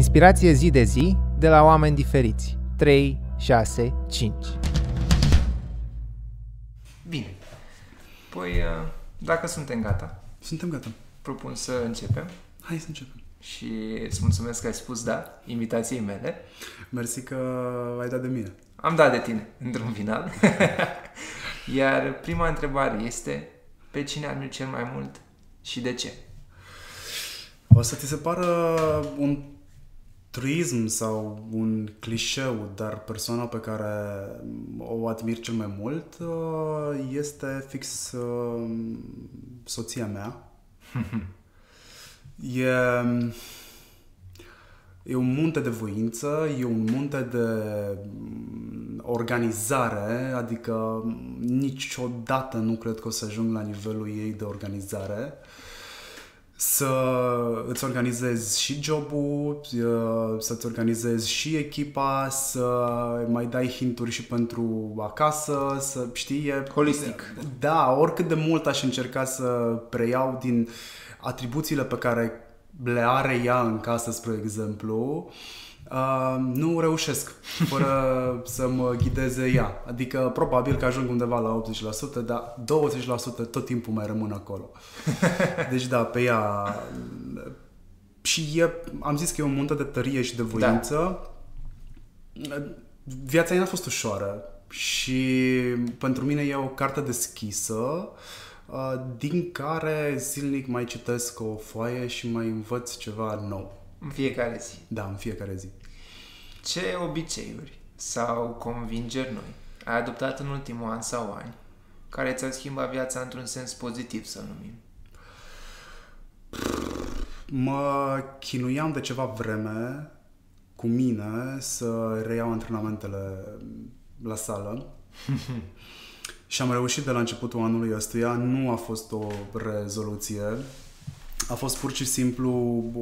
Inspirație zi de zi de la oameni diferiți. 3, 6, 5. Bine. Păi, uh, dacă suntem gata, Suntem gata. propun să începem Hai să începem. și îți mulțumesc că ai spus da invitației mele. Mersi că ai dat de mine. Am dat de tine, într-un final. Iar prima întrebare este, pe cine admiri cel mai mult și de ce? O să ți se pară un truism sau un clișeu, dar persoana pe care o admir cel mai mult uh, este fix uh, soția mea. E, e un munte de voință, e un munte de mm, organizare, adică niciodată nu cred că o să ajung la nivelul ei de organizare. Să îți organizezi și jobul, să-ți organizezi și echipa, să mai dai hinturi și pentru acasă, să știi, e... Holistic. Da, oricât de mult aș încerca să preiau din atribuțiile pe care le are ea în casă, spre exemplu, uh, nu reușesc fără să mă ghideze ea. Adică probabil că ajung undeva la 80%, dar 20% tot timpul mai rămân acolo. Deci da, pe ea... Și e, am zis că e o muntă de tărie și de voință. Da. Viața ei n-a fost ușoară și pentru mine e o carte deschisă uh, din care zilnic mai citesc o foaie și mai învăț ceva nou. În fiecare zi. Da, în fiecare zi. Ce obiceiuri sau convingeri noi ai adoptat în ultimul an sau ani care ți-au schimbat viața într-un sens pozitiv, să numim? Mă chinuiam de ceva vreme cu mine să reiau antrenamentele la sală și am reușit de la începutul anului ăstuia. Nu a fost o rezoluție, a fost pur și simplu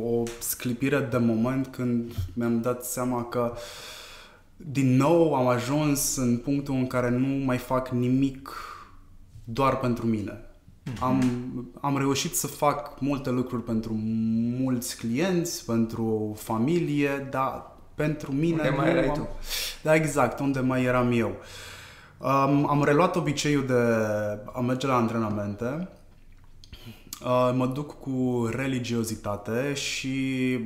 o sclipire de moment când mi-am dat seama că din nou am ajuns în punctul în care nu mai fac nimic doar pentru mine. Mm-hmm. Am, am reușit să fac multe lucruri pentru mulți clienți, pentru familie, dar pentru mine... Unde mai erai am... tu? Da, exact, unde mai eram eu. Um, am reluat obiceiul de a merge la antrenamente. Uh, mă duc cu religiozitate și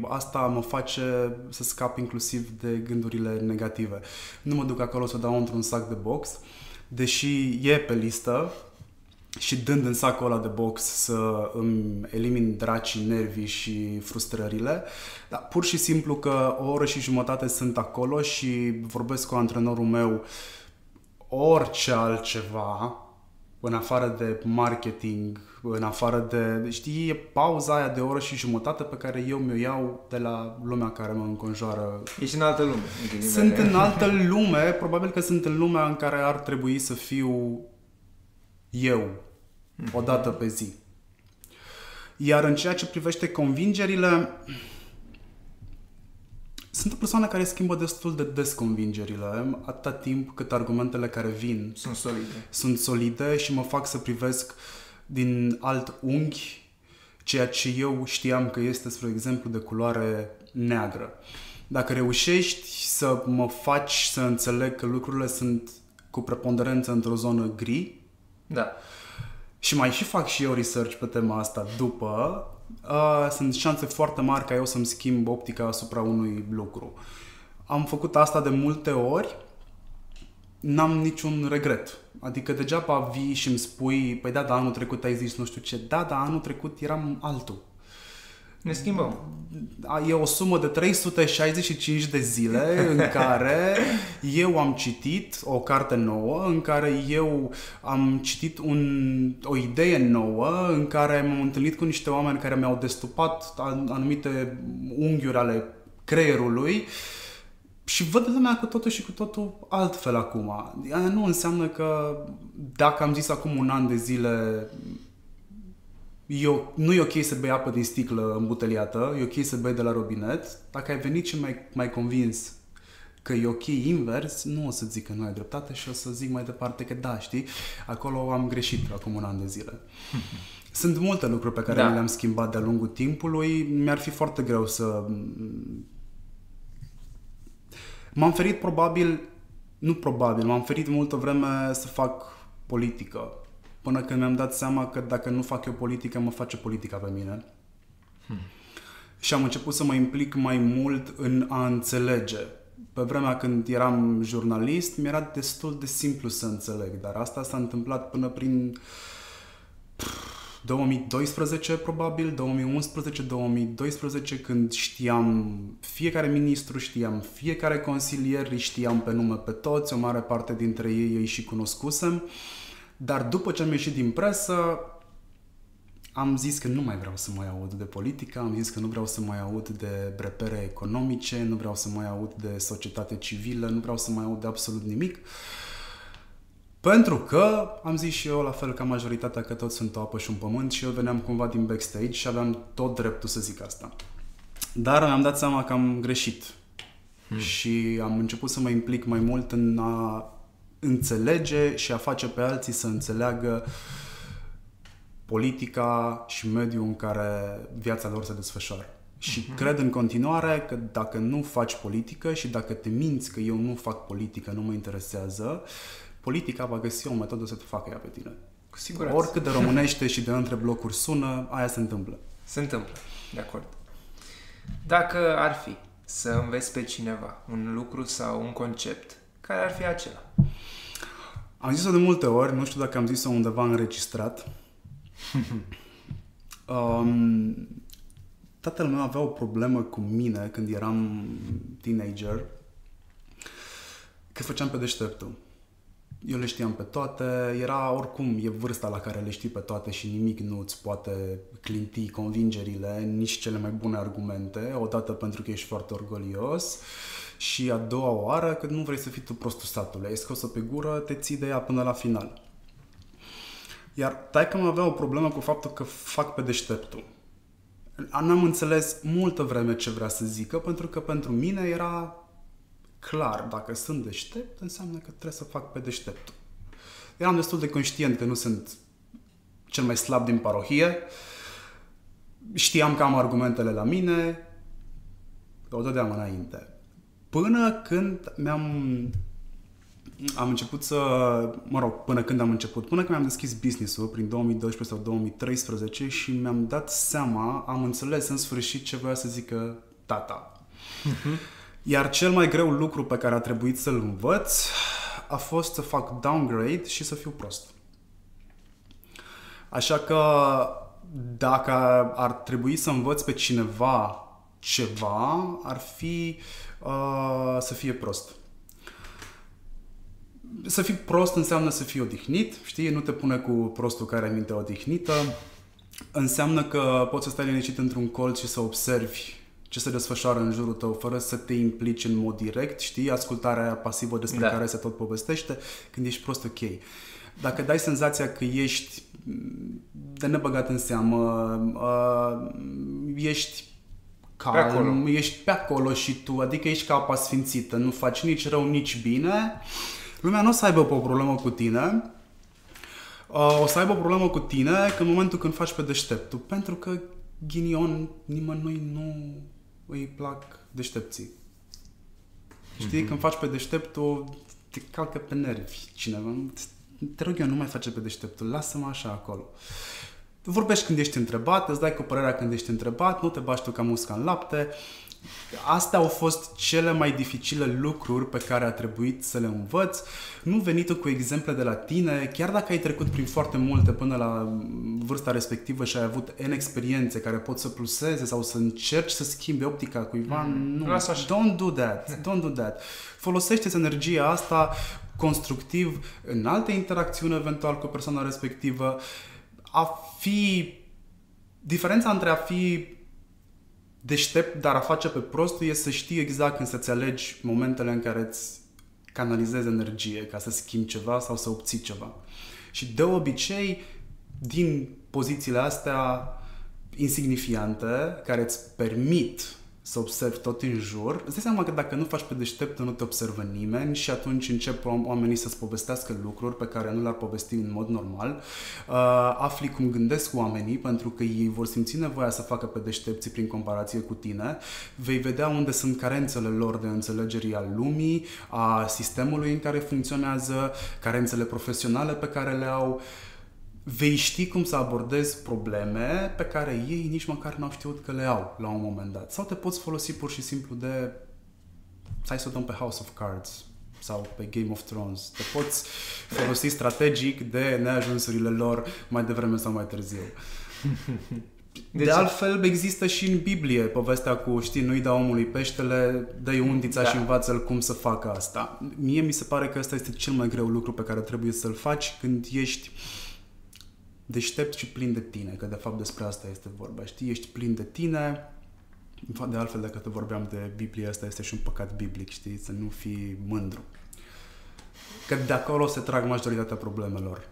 asta mă face să scap inclusiv de gândurile negative. Nu mă duc acolo să dau într-un sac de box, deși e pe listă, și dând în sacul ăla de box să îmi elimin dracii, nervii și frustrările, dar pur și simplu că o oră și jumătate sunt acolo și vorbesc cu antrenorul meu orice altceva în afară de marketing, în afară de, știi, e pauza aia de o oră și jumătate pe care eu mi-o iau de la lumea care mă înconjoară. Ești în altă lume. În ghilimele. Sunt în altă lume, probabil că sunt în lumea în care ar trebui să fiu eu, o dată pe zi. Iar în ceea ce privește convingerile, sunt o persoană care schimbă destul de des convingerile, atâta timp cât argumentele care vin Sunt solide. sunt solide și mă fac să privesc din alt unghi ceea ce eu știam că este, spre exemplu, de culoare neagră. Dacă reușești să mă faci să înțeleg că lucrurile sunt cu preponderență într-o zonă gri, Da. și mai și fac și eu research pe tema asta după, uh, sunt șanse foarte mari ca eu să-mi schimb optica asupra unui lucru. Am făcut asta de multe ori, n-am niciun regret. Adică degeaba vii și îmi spui, păi da, da, anul trecut ai zis nu știu ce, da, da, anul trecut eram altul. Ne schimbăm. A- E o sumă de 365 de zile în care eu am citit o carte nouă, în care eu am citit un, o idee nouă, în care m-am întâlnit cu niște oameni care mi-au destupat an- anumite unghiuri ale creierului și văd lumea cu totul și cu totul altfel acum. Aia nu înseamnă că dacă am zis acum un an de zile eu, nu e ok să bei apă din sticlă îmbuteliată, e ok să bei de la robinet. Dacă ai venit și mai, mai convins că e ok invers, nu o să zic că nu ai dreptate și o să zic mai departe că da, știi, acolo am greșit acum un an de zile. Sunt multe lucruri pe care Da. da. le-am schimbat de-a lungul timpului. Mi-ar fi foarte greu să M-am ferit probabil, nu probabil, m-am ferit multă vreme să fac politică. Până când mi-am dat seama că dacă nu fac eu politică, mă face politica pe mine. Hmm. Și am început să mă implic mai mult în a înțelege. Pe vremea când eram jurnalist, mi-era destul de simplu să înțeleg, dar asta s-a întâmplat până prin 2012 probabil, 2011-2012 când știam fiecare ministru, știam fiecare consilier, știam pe nume pe toți, o mare parte dintre ei ei și cunoscusem, dar după ce am ieșit din presă am zis că nu mai vreau să mai aud de politică, am zis că nu vreau să mai aud de repere economice, nu vreau să mai aud de societate civilă, nu vreau să mai aud de absolut nimic. Uh, pentru că am zis și eu, la fel ca majoritatea, că toți sunt o apă și un pământ și eu veneam cumva din backstage și aveam tot dreptul să zic asta. Dar mi-am dat seama că am greșit hmm. și am început să mă implic mai mult în a înțelege și a face pe alții să înțeleagă politica și mediul în care viața lor se desfășoară. Și uh-huh. cred în continuare că dacă nu faci politică și dacă te minți că eu nu fac politică, nu mă interesează, politica va găsi o metodă să te facă ea pe tine. Cu siguranță. Oricât de românește și de între blocuri sună, aia se întâmplă. Se întâmplă, de acord. Dacă ar fi să înveți pe cineva un lucru sau un concept, care ar fi acela? Am zis-o de multe ori, nu știu dacă am zis-o undeva înregistrat. um, tatăl meu avea o problemă cu mine când eram teenager, că făceam pe deșteptul eu le știam pe toate, era oricum, e vârsta la care le știi pe toate și nimic nu îți poate clinti convingerile, nici cele mai bune argumente, odată pentru că ești foarte orgolios și a doua oară că nu vrei să fii tu prostul statului, ai scos-o pe gură, te ții de ea până la final. Iar taică mă avea o problemă cu faptul că fac pe deșteptul. N-am înțeles multă vreme ce vrea să zică, pentru că pentru mine era clar, dacă sunt deștept, înseamnă că trebuie să fac pe deșteptul. Eram destul de conștient că nu sunt cel mai slab din parohie, știam că am argumentele la mine, o dădeam înainte. Până când mi-am am început să, mă rog, până când am început, până când mi-am deschis business-ul prin 2012 sau 2013 și mi-am dat seama, am înțeles în sfârșit ce voia să zică tata. Uh-huh. Iar cel mai greu lucru pe care a trebuit să-l învăț a fost să fac downgrade și să fiu prost. Așa că dacă ar trebui să învăț pe cineva ceva, ar fi uh, să fie prost. Să fii prost înseamnă să fii odihnit, știi? Nu te pune cu prostul care are minte odihnită. Înseamnă că poți să stai liniștit într-un colț și să observi ce se desfășoară în jurul tău fără să te implici în mod direct, știi, ascultarea pasivă despre da. care se tot povestește, când ești prost ok. Dacă dai senzația că ești de nebăgat în seamă, uh, ești calm, pe acolo. ești pe acolo și tu, adică ești ca apa sfințită, nu faci nici rău, nici bine, lumea nu o să aibă o problemă cu tine, uh, o să aibă o problemă cu tine în momentul când faci pe deșteptul, pentru că ghinion nimănui nu îi plac deștepții. Știi, mm-hmm. când faci pe deșteptul, te calcă pe nervi cineva. Te rog eu, nu mai face pe deșteptul, lasă-mă așa acolo. Vorbești când ești întrebat, îți dai cu părerea când ești întrebat, nu te bași tu ca musca în lapte, Astea au fost cele mai dificile lucruri pe care a trebuit să le învăț. Nu venit cu exemple de la tine, chiar dacă ai trecut prin foarte multe până la vârsta respectivă și ai avut N experiențe care pot să pluseze sau să încerci să schimbi optica cuiva, mm, nu. Don't do that. Don't do that. Folosește energia asta constructiv în alte interacțiuni eventual cu persoana respectivă. A fi... Diferența între a fi deștept, dar a face pe prostul e să știi exact când să-ți alegi momentele în care îți canalizezi energie ca să schimbi ceva sau să obții ceva. Și de obicei, din pozițiile astea insignifiante, care îți permit să observi tot în jur, îți dai seama că dacă nu faci pe deștept, nu te observă nimeni și atunci încep oamenii să-ți povestească lucruri pe care nu le-ar povesti în mod normal. Uh, afli cum gândesc oamenii pentru că ei vor simți nevoia să facă pe deștepți prin comparație cu tine. Vei vedea unde sunt carențele lor de înțelegere al lumii, a sistemului în care funcționează, carențele profesionale pe care le au vei ști cum să abordezi probleme pe care ei nici măcar n-au știut că le au la un moment dat. Sau te poți folosi pur și simplu de hai să o dăm pe House of Cards sau pe Game of Thrones. Te poți folosi strategic de neajunsurile lor mai devreme sau mai târziu. De, de altfel, există și în Biblie povestea cu, știi, nu-i da omului peștele, dă-i undița da. și învață-l cum să facă asta. Mie mi se pare că ăsta este cel mai greu lucru pe care trebuie să-l faci când ești deștept și plin de tine, că de fapt despre asta este vorba. Știi, ești plin de tine, de altfel, dacă te vorbeam de Biblie, asta este și un păcat biblic, știi, să nu fii mândru. Că de acolo se trag majoritatea problemelor.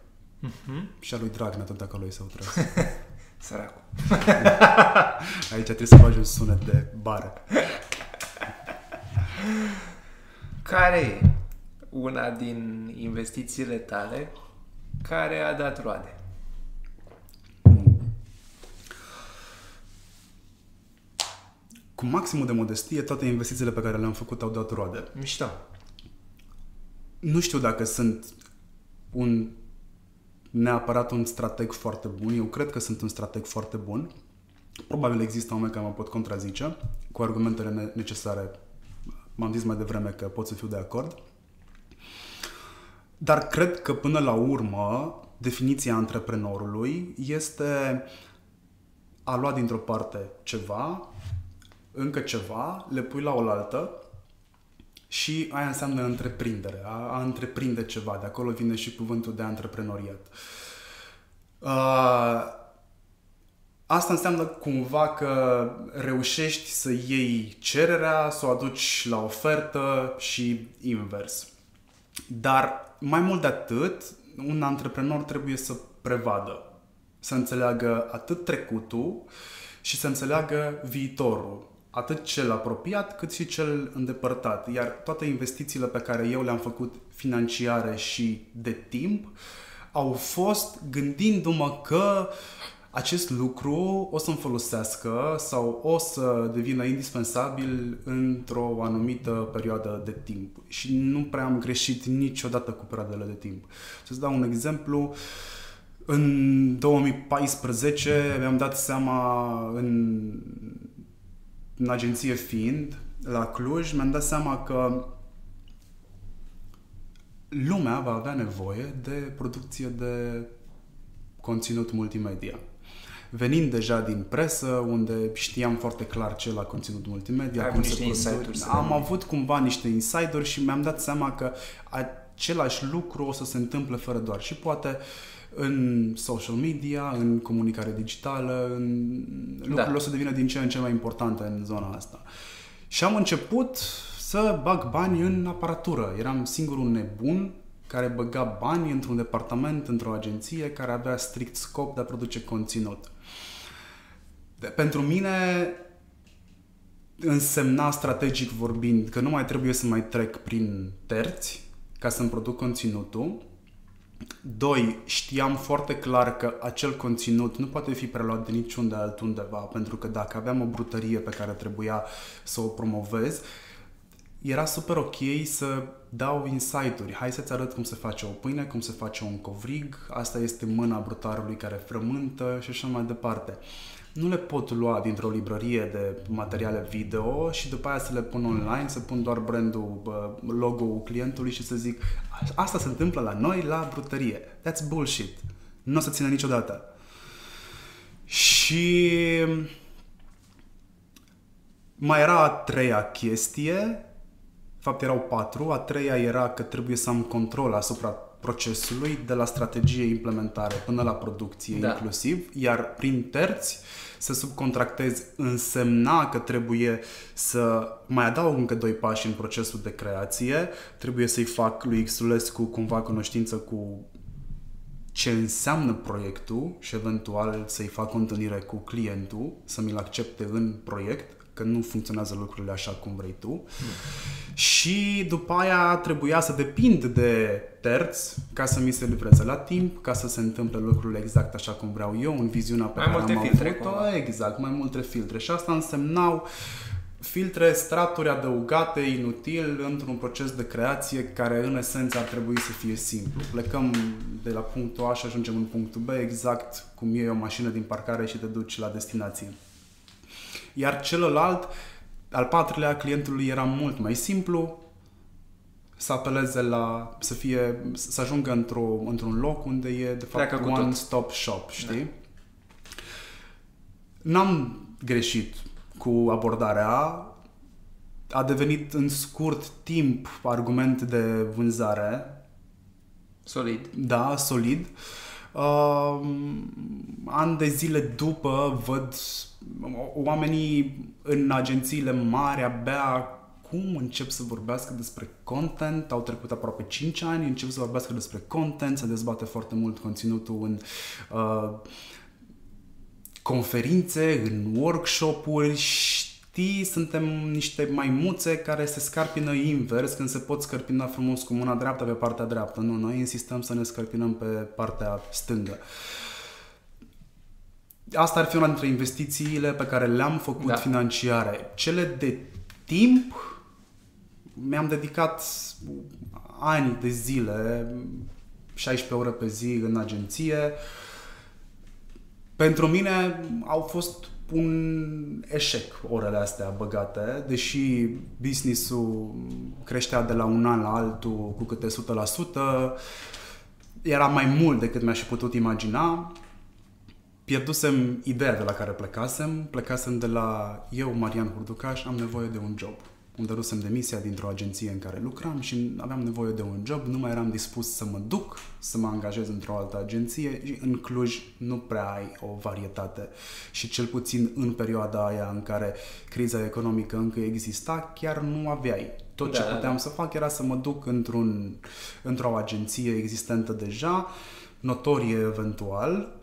Uh-huh. Și a lui Dragnea tot de acolo i s-au tras. Săracul. Aici trebuie să faci un sunet de bară. Care e una din investițiile tale care a dat roade? Cu maximul de modestie, toate investițiile pe care le-am făcut au dat roade. Mișto. Nu știu dacă sunt un neapărat un strateg foarte bun. Eu cred că sunt un strateg foarte bun. Probabil există oameni care mă pot contrazice cu argumentele necesare. M-am zis mai devreme că pot să fiu de acord. Dar cred că până la urmă definiția antreprenorului este a lua dintr-o parte ceva încă ceva, le pui la oaltă și aia înseamnă întreprindere, a, a întreprinde ceva. De acolo vine și cuvântul de antreprenoriat. Uh, asta înseamnă cumva că reușești să iei cererea, să o aduci la ofertă și invers. Dar mai mult de atât, un antreprenor trebuie să prevadă, să înțeleagă atât trecutul și să înțeleagă viitorul atât cel apropiat cât și cel îndepărtat. Iar toate investițiile pe care eu le-am făcut financiare și de timp au fost gândindu-mă că acest lucru o să-mi folosească sau o să devină indispensabil într-o anumită perioadă de timp. Și nu prea am greșit niciodată cu perioadele de timp. Să-ți dau un exemplu. În 2014 mi-am dat seama în în agenție fiind, la Cluj, mi-am dat seama că lumea va avea nevoie de producție de conținut multimedia. Venind deja din presă, unde știam foarte clar ce la conținut multimedia, Ai cum se produce, am avut cumva niște insider și mi-am dat seama că același lucru o să se întâmple fără doar. Și poate uh, în social media, în comunicare digitală, în lucrurile da. o să devină din ce în ce mai importante în zona asta. Și am început să bag bani în aparatură. Eram singurul nebun care băga bani într-un departament, într-o agenție care avea strict scop de a produce conținut. De, pentru mine însemna strategic vorbind că nu mai trebuie să mai trec prin terți ca să-mi produc conținutul, Doi, știam foarte clar că acel conținut nu poate fi preluat de niciunde altundeva, pentru că dacă aveam o brutărie pe care trebuia să o promovez, era super ok să dau insight-uri. Hai să-ți arăt cum se face o pâine, cum se face un covrig, asta este mâna brutarului care frământă și așa mai departe nu le pot lua dintr-o librărie de materiale video și după aia să le pun online, să pun doar brandul, logo-ul clientului și să zic asta se întâmplă la noi la brutărie. That's bullshit. Nu o să țină niciodată. Și mai era a treia chestie, fapt erau patru, a treia era că trebuie să am control asupra procesului de la strategie implementare până la producție da. inclusiv, iar prin terți să subcontractez însemna că trebuie să mai adaug încă doi pași în procesul de creație, trebuie să-i fac lui Xulescu cumva cunoștință cu ce înseamnă proiectul și eventual să-i fac o întâlnire cu clientul, să mi-l accepte în proiect, că nu funcționează lucrurile așa cum vrei tu. Mm. Și după aia trebuia să depind de terți ca să mi se livreze la timp, ca să se întâmple lucrurile exact așa cum vreau eu, în viziunea pe mai care multe am filtre, avut-o. Exact, mai multe filtre. Și asta însemnau filtre, straturi adăugate inutil într-un proces de creație care în esență ar trebui să fie simplu. Plecăm de la punctul A și ajungem în punctul B exact cum e o mașină din parcare și te duci la destinație. Iar celălalt, al patrulea, clientului era mult mai simplu, să apeleze la, să fie, să ajungă într-o, într-un loc unde e de fapt Pleacă cu one tot. stop shop, știi? Da. N-am greșit cu abordarea, a devenit în scurt timp argument de vânzare, Solid. da, solid. Uh, ani de zile după văd oamenii în agențiile mari abia acum încep să vorbească despre content, au trecut aproape 5 ani, încep să vorbească despre content, se dezbate foarte mult conținutul în uh, conferințe, în workshop-uri, știi, suntem niște maimuțe care se scarpină invers când se pot scărpina frumos cu mâna dreaptă pe partea dreaptă. Nu, noi insistăm să ne scărpinăm pe partea stângă. Asta ar fi una dintre investițiile pe care le-am făcut Da. da. financiare. Cele de timp, mi-am dedicat ani de zile, 16 ore pe zi în agenție. Pentru mine au fost un eșec orele astea băgate, deși business-ul creștea de la un an la altul cu câte 100%, era mai mult decât mi-aș fi putut imagina. Pierdusem ideea de la care plecasem, plecasem de la eu, Marian Hurducaș, am nevoie de un job. Îmi dărusem demisia dintr-o agenție în care lucram și aveam nevoie de un job, nu mai eram dispus să mă duc, să mă angajez într-o altă agenție și în Cluj nu prea ai o varietate și cel puțin în perioada aia în care criza economică încă exista, chiar nu aveai. Tot ce Da, da, puteam da. să fac era să mă duc într-un, într-o agenție existentă deja, notorie eventual,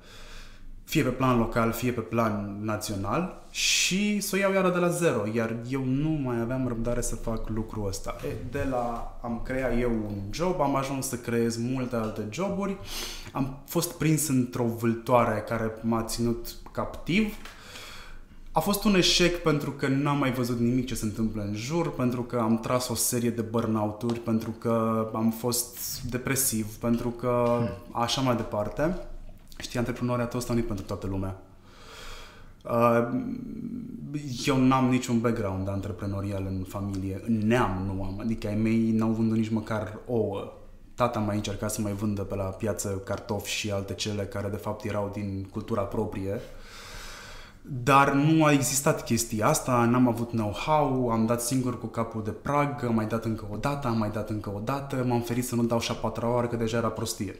fie pe plan local, fie pe plan național și să o iau iară de la zero, iar eu nu mai aveam răbdare să fac lucrul ăsta. E, de la am creat eu un job, am ajuns să creez multe alte joburi, am fost prins într-o vâltoare care m-a ținut captiv, a fost un eșec pentru că n-am mai văzut nimic ce se întâmplă în jur, pentru că am tras o serie de burnout-uri, pentru că am fost depresiv, pentru că așa mai departe. Știi, antreprenoriatul ăsta nu e pentru toată lumea. Uh, Eu n-am niciun background antreprenorial în familie, în neam nu am, adică ai mei n-au vândut nici măcar ouă. Tata mai încerca să mai vândă pe la piață cartofi și alte cele care de fapt erau din cultura proprie. Dar nu a existat chestia asta, n-am avut know-how, am dat singur cu capul de prag, am mai dat încă o dată, am mai dat încă o dată, m-am ferit să nu dau și a patra oară, că deja era prostie.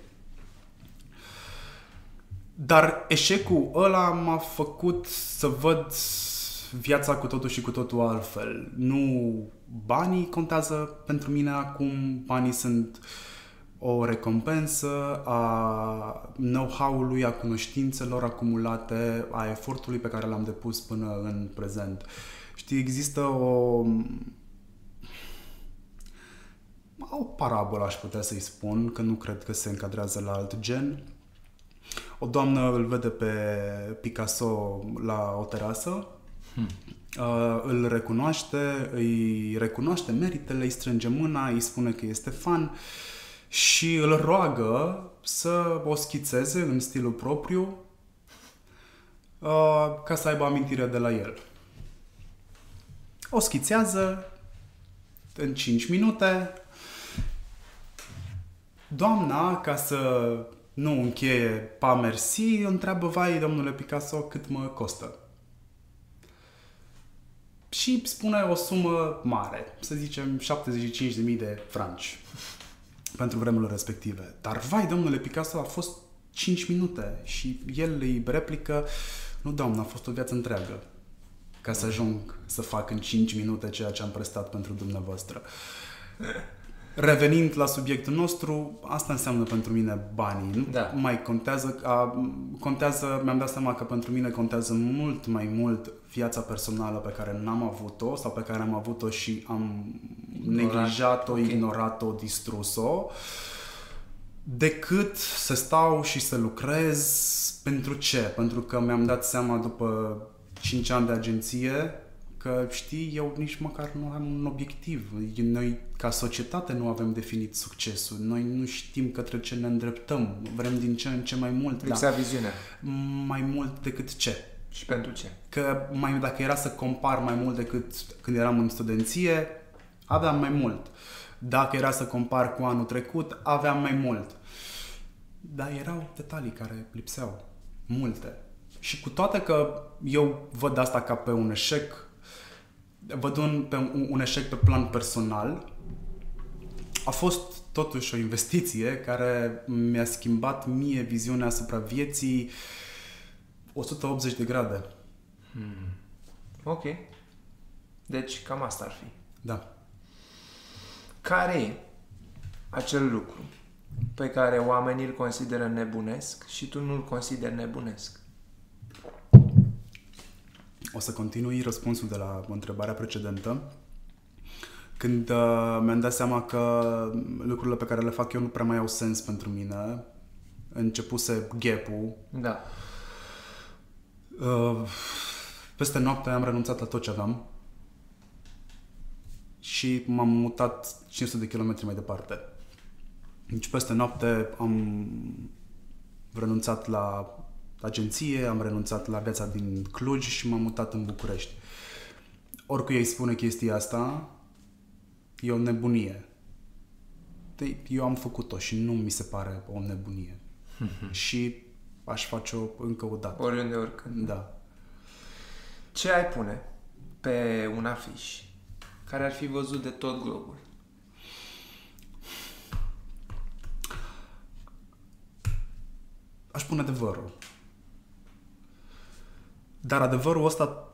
Dar eșecul ăla m-a făcut să văd viața cu totul și cu totul altfel. Nu banii contează pentru mine acum, banii sunt o recompensă a know-how-ului, a cunoștințelor acumulate, a efortului pe care l-am depus până în prezent. Știi, există o o parabolă, aș putea să-i spun, că nu cred că se încadrează la alt gen. O doamnă îl vede pe Picasso la o terasă, hmm. uh, îl recunoaște, îi recunoaște meritele, îi strânge mâna, îi spune că este fan și îl roagă să o schițeze în stilul propriu uh, ca să aibă amintire de la el. O schițează în 5 minute. Doamna, ca să nu încheie pa mersi, întreabă, vai, domnule Picasso, cât mă costă? Și spune o sumă mare, să zicem 75.000 de franci pentru vremurile respective. Dar, vai, domnule Picasso, a fost 5 minute și el îi replică, nu, doamnă, a fost o viață întreagă ca să ajung să fac în 5 minute ceea ce am prestat pentru dumneavoastră. Revenind la subiectul nostru, asta înseamnă pentru mine banii. Nu Da. mai contează, a, contează, mi-am dat seama că pentru mine contează mult mai mult viața personală pe care n-am avut-o sau pe care am avut-o și am Ignorat. neglijat-o, Ok. ignorat-o, distrus-o, decât să stau și să lucrez pentru ce? Pentru că mi-am dat seama după 5 ani de agenție că, știi, eu nici măcar nu am un obiectiv. Noi, ca societate, nu avem definit succesul. Noi nu știm către ce ne îndreptăm. Vrem din ce în ce mai mult, Lipsea viziunea. dar mai mult decât ce? Și pentru ce? Că mai, dacă era să compar mai mult decât când eram în studenție, aveam mai mult. Dacă era să compar cu anul trecut, aveam mai mult. Dar erau detalii care lipseau. Multe. Și cu toate că eu văd asta ca pe un eșec, văd un, pe un, un eșec pe plan personal, a fost totuși o investiție care mi-a schimbat mie viziunea asupra vieții 180 de grade. Ok. Deci cam asta ar fi. Da. Care e acel lucru pe care oamenii îl consideră nebunesc și tu nu îl consideri nebunesc? O să continui răspunsul de la întrebarea precedentă. Când uh, mi-am dat seama că lucrurile pe care le fac eu nu prea mai au sens pentru mine, începuse gap-ul, Da. uh, peste noapte am renunțat la tot ce aveam și m-am mutat 500 de kilometri mai departe. Deci peste noapte am renunțat la agenție, am renunțat la viața din Cluj și m-am mutat în București. Oricui îi spune chestia asta, e o nebunie. De- Eu am făcut-o și nu mi se pare o nebunie. și aș face-o încă o dată. Oriunde, oricând. Da. Ce ai pune pe un afiș care ar fi văzut de tot globul? Aș pune adevărul. Dar adevărul ăsta,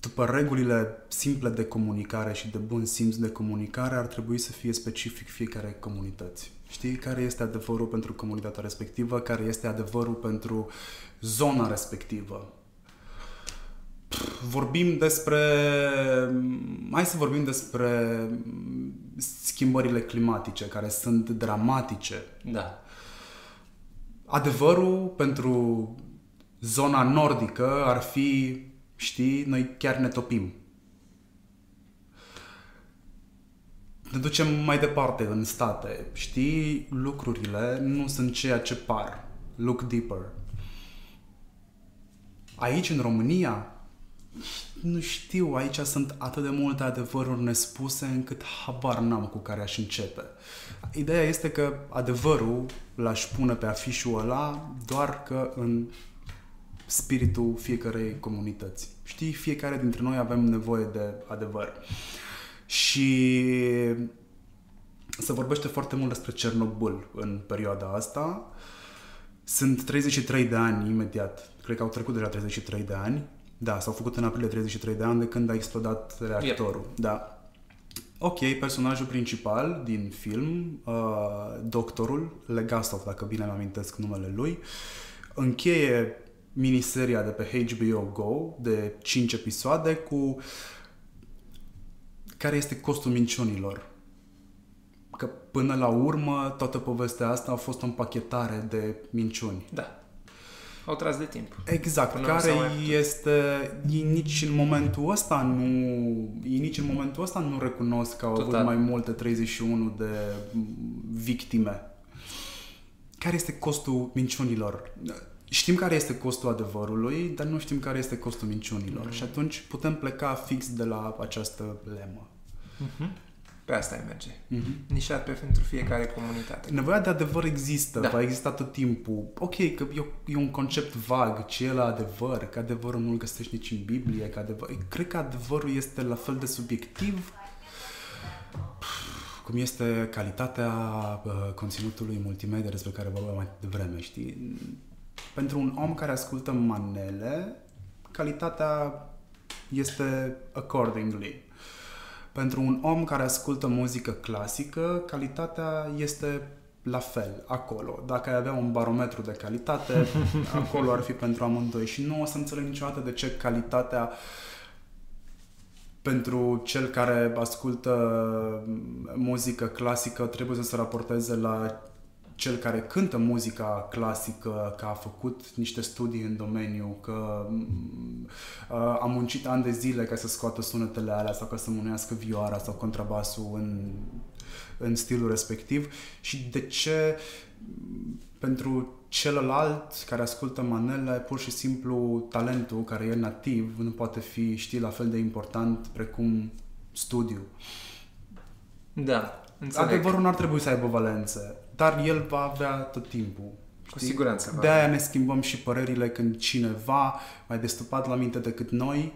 după regulile simple de comunicare și de bun simț de comunicare, ar trebui să fie specific fiecare comunități. Știi care este adevărul pentru comunitatea respectivă, care este adevărul pentru zona respectivă. Pff, Vorbim despre... Hai să vorbim despre schimbările climatice, care sunt dramatice Da. Adevărul pentru zona nordică ar fi, știi, noi chiar ne topim. Ne ducem mai departe în state, știi, lucrurile nu sunt ceea ce par. Look deeper. Aici, în România, nu știu, aici sunt atât de multe adevăruri nespuse încât habar n-am cu care aș începe. Ideea este că adevărul l-aș pune pe afișul ăla doar că în spiritul fiecarei comunități. Știi, fiecare dintre noi avem nevoie de adevăr. Și se vorbește foarte mult despre Cernobâl în perioada asta. Sunt 33 de ani imediat. Cred că au trecut deja 33 de ani. Da, s-au făcut în aprilie 33 de ani de când a explodat reactorul. Da. Ok, personajul principal din film, uh, doctorul, Legasov, dacă bine îmi amintesc numele lui, încheie miniseria de pe HBO Go de 5 episoade cu care este costul minciunilor. Că până la urmă toată povestea asta a fost o împachetare de minciuni. Da. Au tras de timp. Exact, Până nu care s-a mai putut. este ei nici în momentul ăsta nu ei nici în momentul ăsta nu recunosc că au Total. avut mai multe 31 de mm, victime. Care este costul minciunilor? Știm care este costul adevărului, dar nu știm care este costul minciunilor. Mm. Și atunci putem pleca fix de la această lemă. Pe asta ai merge. Mhm. Nișat pe pentru fiecare comunitate. Nevoia de adevăr există, Da. va exista tot timpul. Ok, că e, e un concept vag, ce e la adevăr, că adevărul nu-l găsești nici în Biblie, că adevăr... Cred că adevărul este la fel de subiectiv cum este calitatea uh, conținutului multimedia despre care vorbeam mai devreme, știi? Pentru un om care ascultă manele, calitatea este accordingly. Pentru un om care ascultă muzică clasică, calitatea este la fel, acolo. Dacă ai avea un barometru de calitate, acolo ar fi pentru amândoi. Și nu o să înțeleg niciodată de ce calitatea pentru cel care ascultă muzică clasică trebuie să se raporteze la cel care cântă muzica clasică, că a făcut niște studii în domeniu, că uh, a muncit ani de zile ca să scoată sunetele alea sau ca să mânuiască vioara sau contrabasul în, în stilul respectiv și de ce pentru celălalt care ascultă manele, pur și simplu talentul care e nativ nu poate fi, știi, la fel de important precum studiu. Da, înțeleg. Adevărul nu ar trebui să aibă valențe dar el va avea tot timpul. Cu siguranță. De aia ne schimbăm și părerile când cineva, mai destupat la minte decât noi,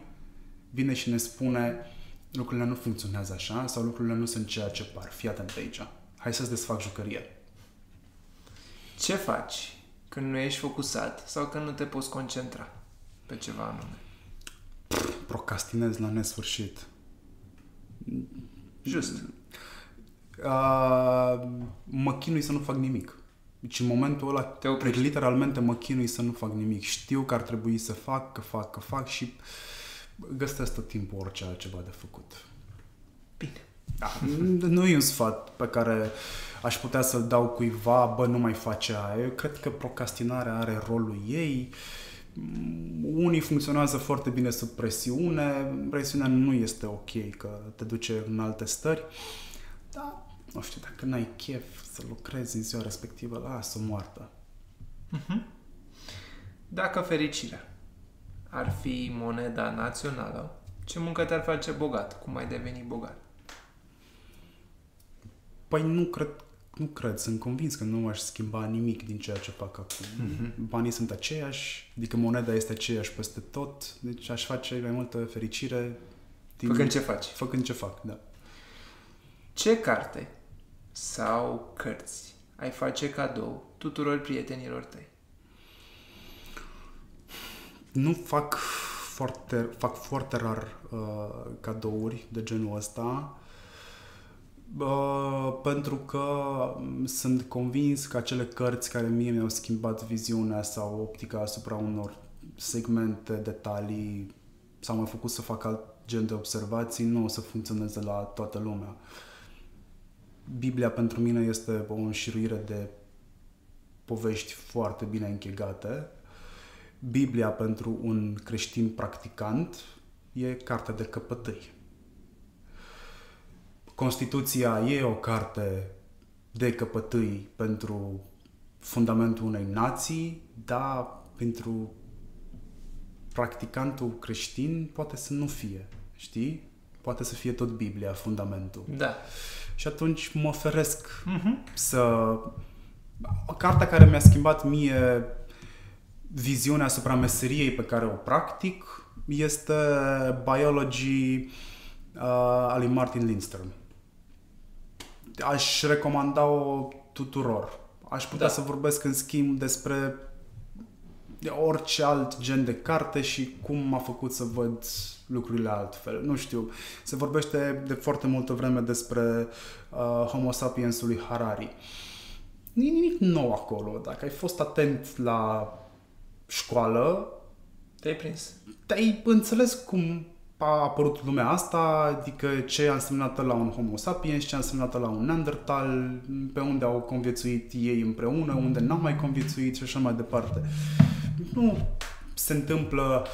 vine și ne spune lucrurile nu funcționează așa sau lucrurile nu sunt ceea ce par. Fii atent aici. Hai să-ți desfac jucăria. Ce faci când nu ești focusat sau când nu te poți concentra pe ceva anume? Procrastinez la nesfârșit. Just uh, mă chinui să nu fac nimic. Deci în momentul ăla, Te literalmente mă chinui să nu fac nimic. Știu că ar trebui să fac, că fac, că fac și găsesc tot timpul orice altceva de făcut. Bine. Da, nu e un sfat pe care aș putea să-l dau cuiva, bă, nu mai face aia. Eu cred că procrastinarea are rolul ei. Unii funcționează foarte bine sub presiune. Presiunea nu este ok, că te duce în alte stări. Da, nu știu, dacă n-ai chef să lucrezi în ziua respectivă, lasă-o moartă. Uh-huh. Dacă fericirea ar fi moneda națională, ce muncă te-ar face bogat? Cum ai deveni bogat? Păi nu cred, nu cred, sunt convins că nu aș schimba nimic din ceea ce fac acum. Uh-huh. Banii sunt aceiași, adică moneda este aceeași peste tot, deci aș face mai multă fericire. Din... Făcând ce faci. Făcând ce fac, da. Ce carte sau cărți ai face cadou tuturor prietenilor tăi? Nu fac foarte, fac foarte rar uh, cadouri de genul ăsta uh, pentru că sunt convins că acele cărți care mie mi-au schimbat viziunea sau optica asupra unor segmente, detalii sau m-au făcut să fac alt gen de observații, nu o să funcționeze la toată lumea. Uh, Biblia pentru mine este o înșiruire de povești foarte bine închegate. Biblia pentru un creștin practicant e cartea de căpătâi. Constituția e o carte de căpătâi pentru fundamentul unei nații, dar pentru practicantul creștin poate să nu fie, știi? Poate să fie tot Biblia fundamentul. Da. Și atunci mă feresc uh-huh. să... Cartea care mi-a schimbat mie viziunea asupra meseriei pe care o practic este Biology uh, al lui Martin Lindstrom. Aș recomanda-o tuturor. Aș putea da. să vorbesc în schimb despre orice alt gen de carte și cum m-a făcut să văd lucrurile altfel. Nu știu, se vorbește de foarte multă vreme despre uh, Homo sapiensului Harari. Nu e nimic nou acolo. Dacă ai fost atent la școală... Te-ai prins. Te-ai înțeles cum a apărut lumea asta, adică ce a însemnat la un Homo sapiens, ce a însemnat la un Neandertal, pe unde au conviețuit ei împreună, unde n-au mai conviețuit și așa mai departe. Nu se întâmplă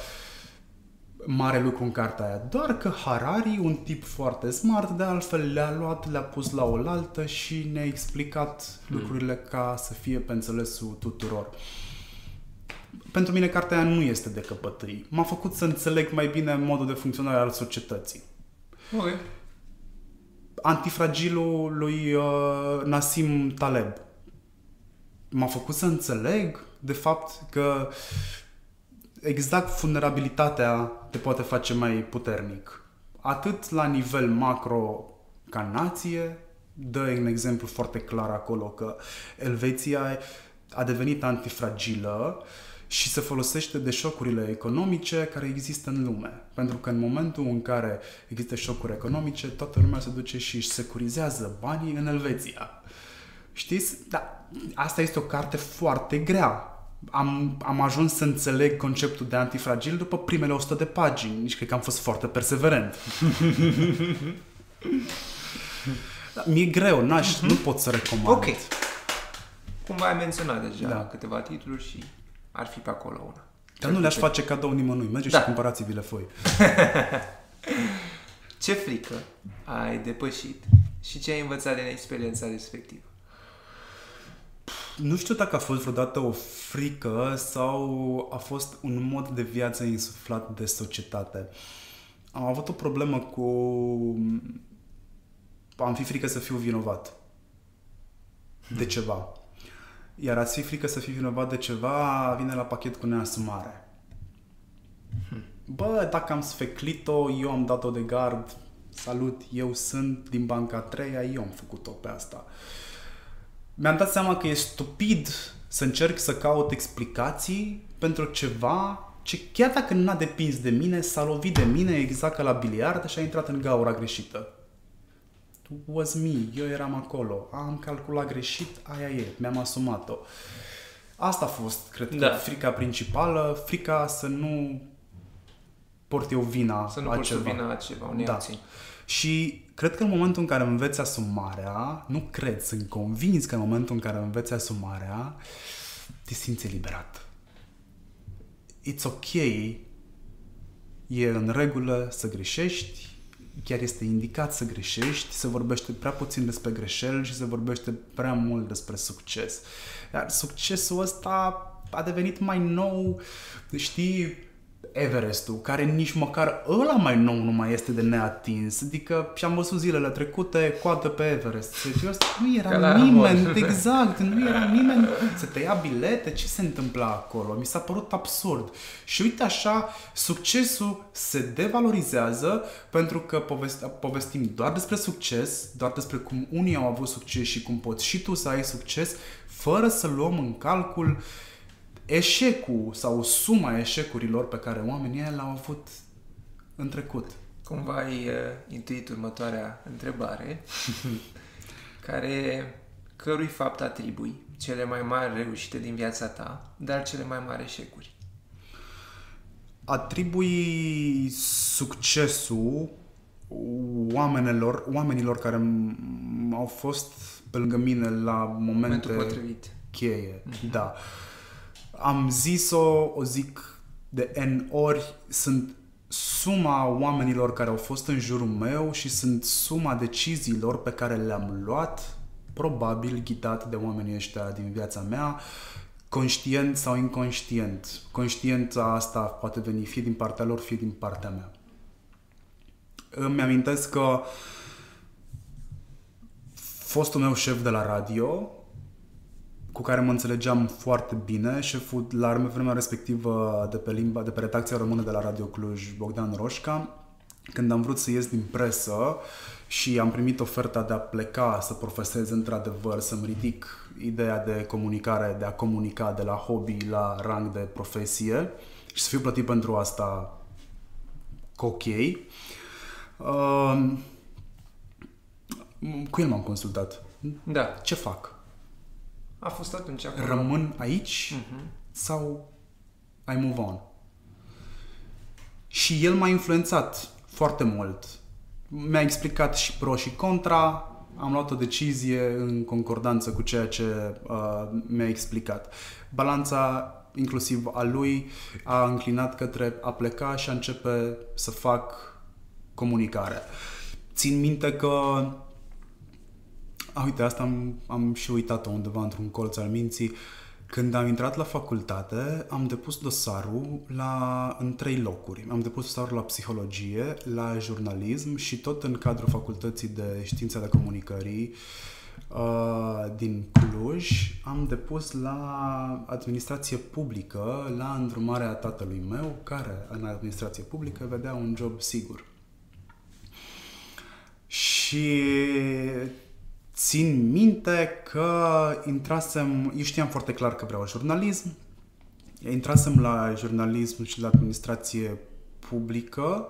mare lucru în cartea aia, doar că Harari, un tip foarte smart, de altfel le-a luat, le-a pus la oaltă și ne-a explicat mm. lucrurile ca să fie pe înțelesul tuturor. Pentru mine cartea aia nu este de căpătâi. M-a făcut să înțeleg mai bine modul de funcționare al societății. Ok. Antifragilul lui uh, Nassim Taleb m-a făcut să înțeleg de fapt că exact vulnerabilitatea te poate face mai puternic. Atât la nivel macro ca nație, dă un exemplu foarte clar acolo că Elveția a devenit antifragilă și se folosește de șocurile economice care există în lume. Pentru că în momentul în care există șocuri economice, toată lumea se duce și își securizează banii în Elveția. Știți? Da, asta este o carte foarte grea. Am, am ajuns să înțeleg conceptul de antifragil după primele 100 de pagini. Nici cred că am fost foarte perseverent. da, mi-e greu, n-aș, uh-huh. nu pot să recomand. Ok. Cum ai menționat deja da. câteva titluri și ar fi pe acolo una. Dar nu le-aș face cadou nimănui. Mergeți da. și cumpărați-vi-le foi. Ce frică ai depășit și ce ai învățat din experiența respectivă? Nu știu dacă a fost vreodată o frică sau a fost un mod de viață insuflat de societate. Am avut o problemă cu... Am fi frică să fiu vinovat de ceva. Iar ați fi frică să fii vinovat de ceva, vine la pachet cu neasumare. Bă, dacă am sfeclit-o, eu am dat-o de gard, salut, eu sunt din banca a treia, eu am făcut-o pe asta. Mi-am dat seama că e stupid să încerc să caut explicații pentru ceva ce chiar dacă nu a depins de mine, s-a lovit de mine exact ca la biliard și a intrat în gaura greșită was me, eu eram acolo, am calculat greșit, aia e, mi-am asumat-o. Asta a fost, cred da. că, frica principală, frica să nu port eu vina Să nu port eu vina ceva, unei da. acții. Și cred că în momentul în care înveți asumarea, nu cred, sunt convins că în momentul în care înveți asumarea, te simți eliberat. It's ok, e în regulă să greșești, chiar este indicat să greșești, se vorbește prea puțin despre greșeli și se vorbește prea mult despre succes. Iar succesul ăsta a devenit mai nou, știi, Everestul, care nici măcar ăla mai nou nu mai este de neatins. Adică și-am văzut zilele trecute coadă pe Everest. Deci nu era nimeni, amor. exact, nu era nimeni să te ia bilete, ce se întâmpla acolo? Mi s-a părut absurd. Și uite așa, succesul se devalorizează pentru că povestim doar despre succes, doar despre cum unii au avut succes și cum poți și tu să ai succes, fără să luăm în calcul uh, eșecul sau suma eșecurilor pe care oamenii l-au avut în trecut. Cumva ai uh, intuit următoarea întrebare, care cărui fapt atribui cele mai mari reușite din viața ta, dar cele mai mari eșecuri? Atribui succesul oamenilor, oamenilor care au fost pe lângă mine la momente Momentul potrivit. cheie. Mm-hmm. Da. Uh, am zis-o, o zic de N ori, sunt suma oamenilor care au fost în jurul meu și sunt suma deciziilor pe care le-am luat, probabil ghidat de oamenii ăștia din viața mea, conștient sau inconștient. Conștiența asta poate veni fie din partea lor, fie din partea mea. Îmi amintesc că fostul meu șef de la radio, cu care mă înțelegeam foarte bine, șeful la vremea respectivă de pe, limba, de pe redacția română de la Radio Cluj, Bogdan Roșca, când am vrut să ies din presă și am primit oferta de a pleca să profesez într-adevăr, să-mi ridic ideea de comunicare, de a comunica de la hobby la rang de profesie și să fiu plătit pentru asta ok. Uh, cu el m-am consultat. Da. Ce fac? A fost atunci acolo. Rămân aici uh-huh. sau I move on? Și el m-a influențat foarte mult. Mi-a explicat și pro și contra, am luat o decizie în concordanță cu ceea ce uh, mi-a explicat. Balanța inclusiv a lui a înclinat către a pleca și a începe să fac comunicare. Țin minte că a, uite, asta am, am și uitat-o undeva într-un colț al minții. Când am intrat la facultate, am depus dosarul la, în trei locuri. Am depus dosarul la psihologie, la jurnalism și tot în cadrul facultății de științe ale comunicării uh, din Cluj. Am depus la administrație publică, la îndrumarea tatălui meu, care în administrație publică vedea un job sigur. Și țin minte că intrasem, eu știam foarte clar că vreau jurnalism, intrasem la jurnalism și la administrație publică.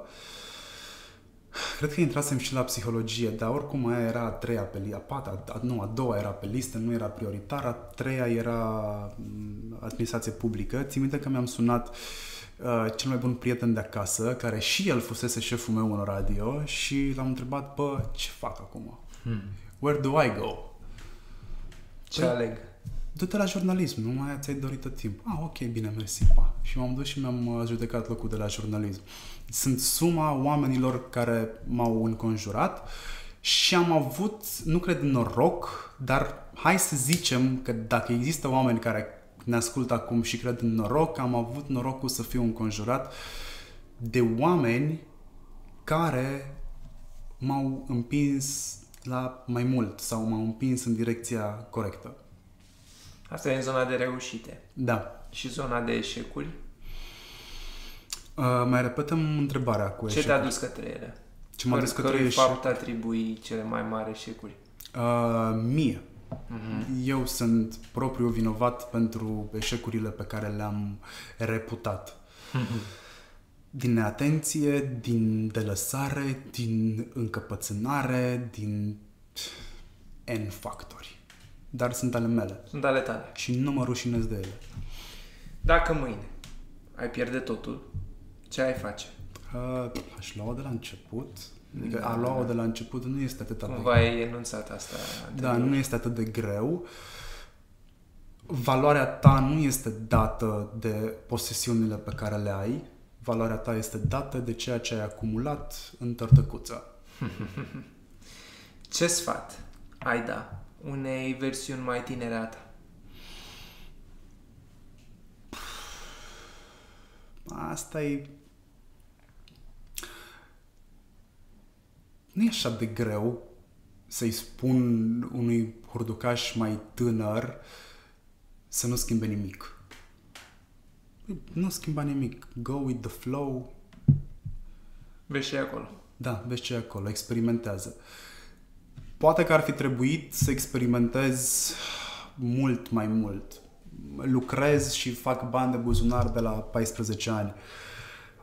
Cred că intrasem și la psihologie, dar oricum aia era a treia pe listă, a patra, a, nu, a doua era pe listă, nu era prioritară, a treia era mm, administrație publică. Țin minte că mi-am sunat uh, cel mai bun prieten de acasă, care și el fusese șeful meu în radio și l-am întrebat, bă, ce fac acum? Hmm. Where do I go? Ce aleg? Du-te la jurnalism, nu mai ți-ai dorit tot timpul. Ah, ok, bine, mersi, pa. Și m-am dus și mi-am uh, judecat locul de la jurnalism. Sunt suma oamenilor care m-au înconjurat și am avut, nu cred noroc, dar hai să zicem că dacă există oameni care ne ascultă acum și cred în noroc, am avut norocul să fiu înconjurat de oameni care m-au împins la mai mult sau m-au împins în direcția corectă. Asta e în zona de reușite. Da. Și zona de eșecuri? Uh, mai repetăm întrebarea cu Ce te-a dus către ele? Ce m-a dus către eșec? fapt atribui cele mai mari eșecuri? Uh, mie. Uh-huh. Eu sunt propriu vinovat pentru eșecurile pe care le-am reputat. Uh-huh. Din neatenție, din delăsare, din încăpățânare, din N factori dar sunt ale mele. Sunt ale tale. Și nu mă rușinez de ele. Dacă mâine ai pierde totul, ce ai face? Uh, aș lua de la început. Adică da, a lua de la început nu este atât de Cumva ai enunțat asta. Da, nu este atât de greu. Valoarea ta nu este dată de posesiunile pe care le ai. Valoarea ta este dată de ceea ce ai acumulat în tărtăcuță. ce sfat ai da unei versiuni mai tinere a ta? Asta e... Nu e așa de greu să-i spun unui hurducaș mai tânăr să nu schimbe nimic. Nu schimba nimic. Go with the flow. Vezi ce acolo. Da, vezi ce acolo. Experimentează. Uh, Poate că ar fi trebuit să experimentez mult mai mult. Lucrez și fac bani de buzunar de la 14 ani.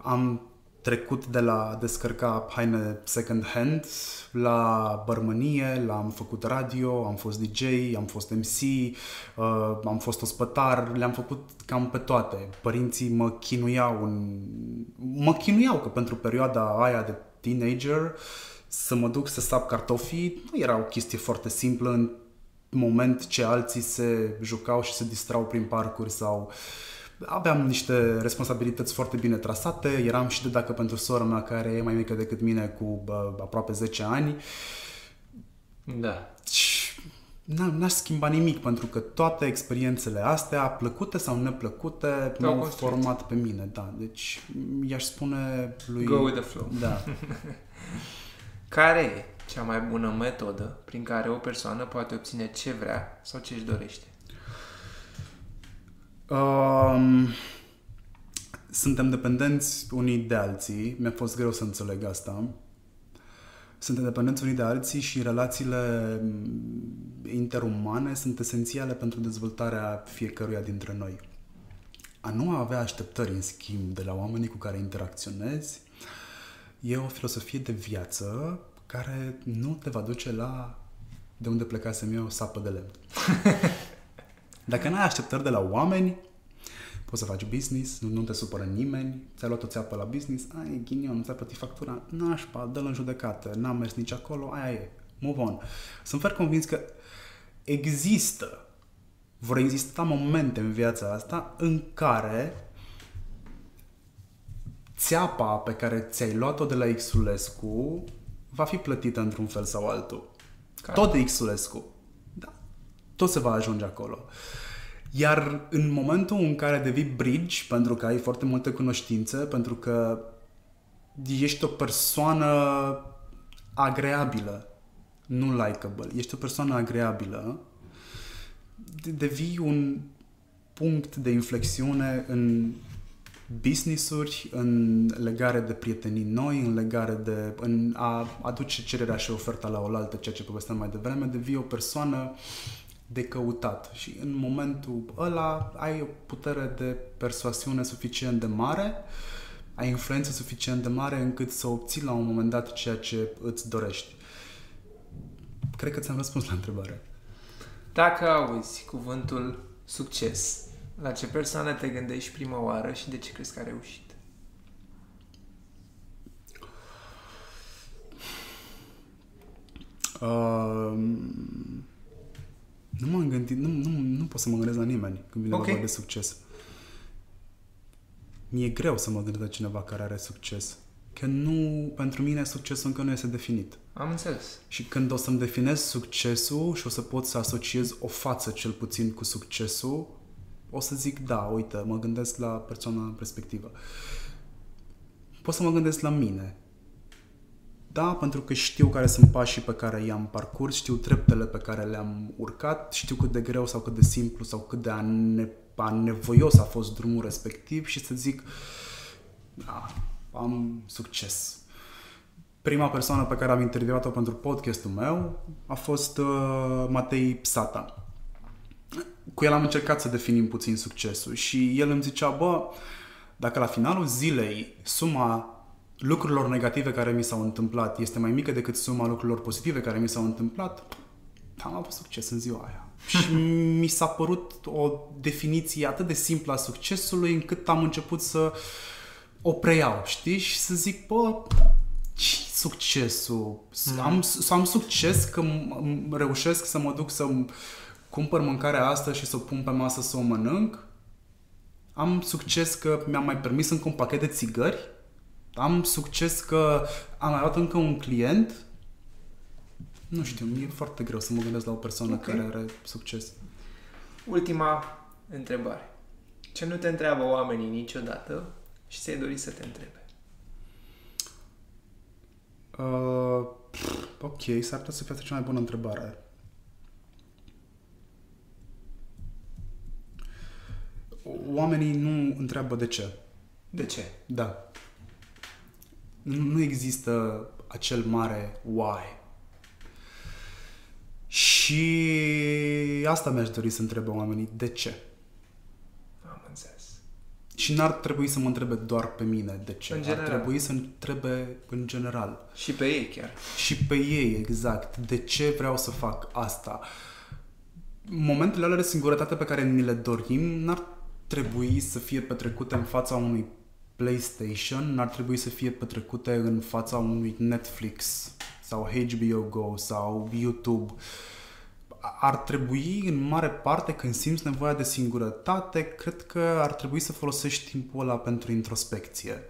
Am trecut de la descărca haine second hand la bărmănie, la am făcut radio, am fost DJ, am fost MC, uh, am fost ospătar, le-am făcut cam pe toate. Părinții mă chinuiau, în... mă chinuiau că pentru perioada aia de teenager uh, să mă duc să sap cartofii nu era o chestie foarte simplă în moment ce alții se jucau și se distrau prin parcuri sau aveam niște responsabilități foarte bine trasate, eram și de dacă pentru sora mea care e mai mică decât mine cu bă, aproape 10 ani. Da. N-aș schimba nimic pentru că toate experiențele astea, plăcute sau neplăcute, m-au format pe mine, da. Deci i-aș spune lui... Go with the flow. Da. Care e cea mai bună metodă prin care o persoană poate obține ce vrea sau ce își dorește? Um, suntem dependenți unii de alții. Mi-a fost greu să înțeleg asta. Suntem dependenți unii de alții și relațiile interumane sunt esențiale pentru dezvoltarea fiecăruia dintre noi. A nu avea așteptări, în schimb, de la oamenii cu care interacționezi e o filosofie de viață care nu te va duce la de unde plecasem eu, sapă de lemn. Dacă n-ai așteptări de la oameni, poți să faci business, nu, nu te supără nimeni, ți-ai luat o țeapă la business, ai ghinion, nu ți-ai plătit factura, nașpa, dă-l în judecată, n-am mers nici acolo, aia e, move on. Sunt fer convins că există, vor exista momente în viața asta în care țeapa pe care ți-ai luat-o de la Xulescu va fi plătită într-un fel sau altul. Care? Tot de Xulescu. Da. Tot se va ajunge acolo. Iar în momentul în care devii bridge, pentru că ai foarte multe cunoștințe, pentru că ești o persoană agreabilă, nu likable, ești o persoană agreabilă, devii un punct de inflexiune în business-uri în legare de prietenii noi, în legare de în a aduce cererea și oferta la oaltă, ceea ce povesteam mai devreme, devii o persoană de căutat și în momentul ăla ai o putere de persoasiune suficient de mare, ai influență suficient de mare încât să obții la un moment dat ceea ce îți dorești. Cred că ți-am răspuns la întrebare. Dacă auzi cuvântul succes, la ce persoană te gândești prima oară și de ce crezi că a reușit? Uh, nu m-am gândit, nu, nu, nu pot să mă gândesc la nimeni când vine Ok. vorba de succes. Mi-e greu să mă gândesc la cineva care are succes. Că nu, pentru mine succesul încă nu este definit. Am înțeles. Și când o să-mi definez succesul și o să pot să asociez o față cel puțin cu succesul, o să zic da, uite, mă gândesc la persoana respectivă. Pot să mă gândesc la mine. Da, pentru că știu care sunt pașii pe care i-am parcurs, știu treptele pe care le-am urcat, știu cât de greu sau cât de simplu sau cât de ane- anevoios a fost drumul respectiv și să zic, da, am succes. Prima persoană pe care am intervievat-o pentru podcastul meu a fost uh, Matei Psata. Cu el am încercat să definim puțin succesul și el îmi zicea, bă, dacă la finalul zilei suma lucrurilor negative care mi s-au întâmplat este mai mică decât suma lucrurilor pozitive care mi s-au întâmplat, am avut succes în ziua aia. și mi s-a părut o definiție atât de simplă a succesului încât am început să o preiau, știi? Și să zic, bă, ce succesul? Mm. Am, să am succes că m- reușesc să mă duc să cumpăr mâncarea asta și să o pun pe masă să o mănânc? Am succes că mi-am mai permis încă un pachet de țigări? Am succes că am mai luat încă un client? Nu știu, mi-e foarte greu să mă gândesc la o persoană Ok. okay. care are succes. Ultima întrebare. Ce nu te întreabă oamenii niciodată și ți-ai dori să te întrebe? Uh, pff, ok, s-ar putea să fie asta cea mai bună întrebare. Oamenii nu întreabă de ce. De ce? Da. Nu nu există acel mare why. Și asta mi-aș dori să întrebe oamenii. De ce? Am înțeles. Și n-ar trebui să mă întrebe doar pe mine de ce. În Ar general. trebui să întrebe în general. Și pe ei chiar. și pe ei, exact. De ce vreau să fac asta? Momentele alea de singurătate pe care ni le dorim n-ar trebui să fie petrecute în fața unui PlayStation, n-ar trebui să fie petrecute în fața unui Netflix sau HBO Go sau YouTube. Ar trebui, în mare parte, când simți nevoia de singurătate, cred că ar trebui să folosești timpul ăla pentru introspecție.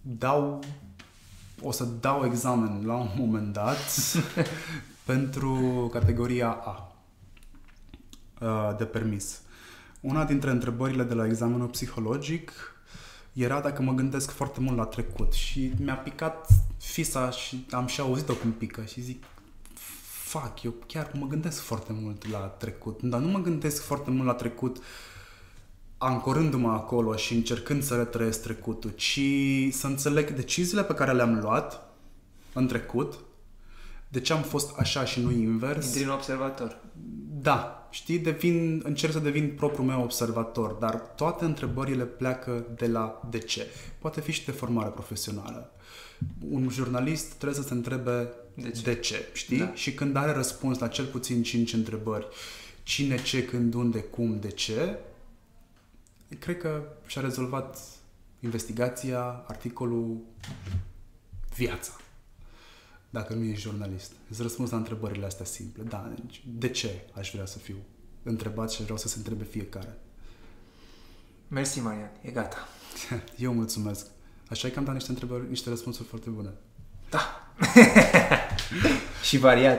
Dau o să dau examen la un moment dat pentru categoria A uh, de permis. Una dintre întrebările de la examenul psihologic era dacă mă gândesc foarte mult la trecut și mi-a picat fisa și am și auzit-o cum pică și zic fac, eu chiar mă gândesc foarte mult la trecut, dar nu mă gândesc foarte mult la trecut ancorându-mă acolo și încercând să retrăiesc trecutul, ci să înțeleg deciziile pe care le-am luat în trecut, de ce am fost așa și nu invers. Intri în observator. Da, știi, devin, încerc să devin propriul meu observator, dar toate întrebările pleacă de la de ce. Poate fi și de formare profesională. Un jurnalist trebuie să se întrebe De ce? de ce știi? Da. Și când are răspuns la cel puțin 5 întrebări, cine, ce, când, unde, cum, de ce, cred că și-a rezolvat investigația, articolul, viața. Dacă nu ești jurnalist. Îți răspuns la întrebările astea simple. Da, deci, de ce aș vrea să fiu întrebat și vreau să se întrebe fiecare. Mersi, Marian. E gata. Eu mulțumesc. Așa că am dat niște întrebări, niște răspunsuri foarte bune. Da. și variat.